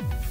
Bye.